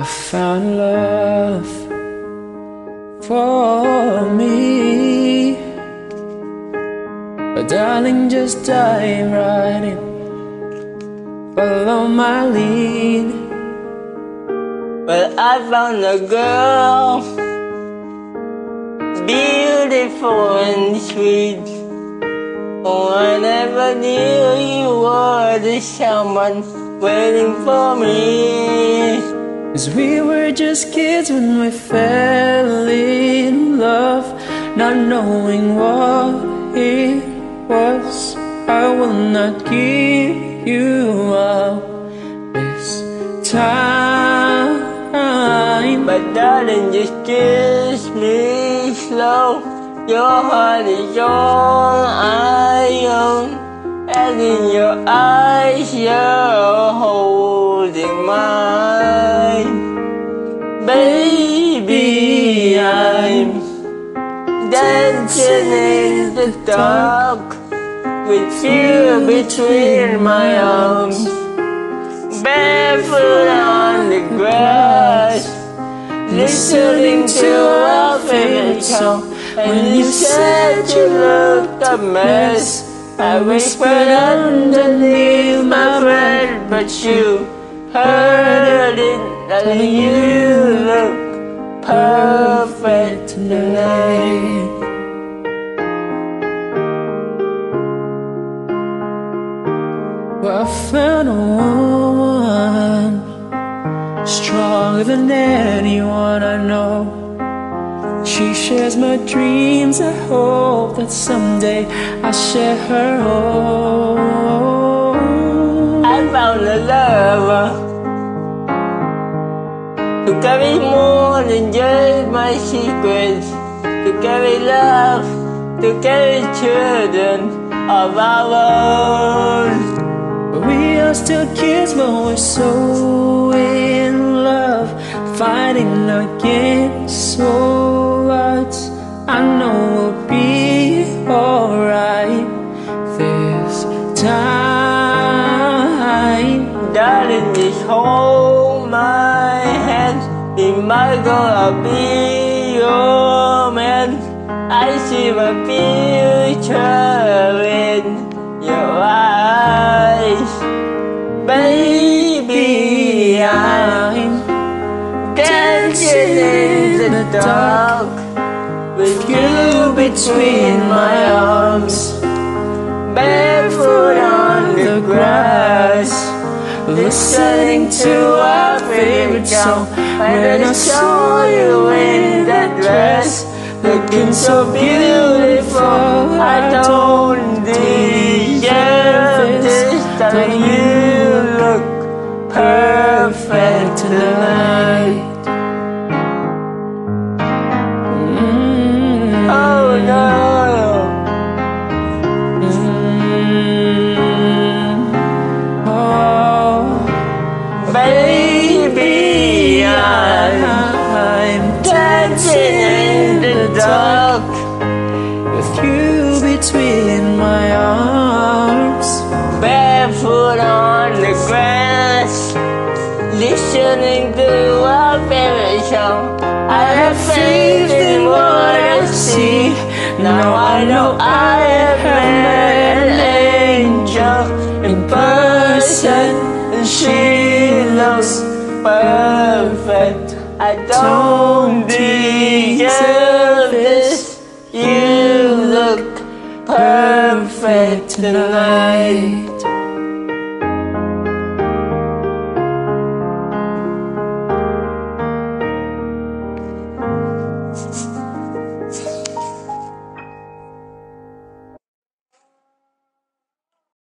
I found love for me. But darling, just dive right in. Follow my lead. Well, I found a girl, beautiful and sweet. Oh, I never knew you were the someone waiting for me. Cause we were just kids when we fell in love, not knowing what it was. I will not give you up this time. But darling, just kiss me slow. Your heart is all Baby, I'm dancing in the dark with you between my arms, barefoot on the grass, listening to our favorite song. When you said you looked a mess, I whispered underneath my breath, but you heard and you look perfect tonight. Well, I found a woman stronger than anyone I know. She shares my dreams. I hope that someday I'll share her home. Carry more than just my secrets, to carry love, to carry children of our own. We are still kids, but we're so in love, fighting against so odds. I know we'll be alright this time. Darling, my hand. I'll be your man. I see my future in your eyes. Baby, I'm dancing in the dark with you between my arms. Barefoot on the grass. Listening to favorite song When I saw you in that dress Looking so beautiful I don't deserve with you between my arms. Barefoot on the grass Listening to our favorite song I have faith in what I see. Now I know I have met an angel in person And she looks perfect. I don't deserve tonight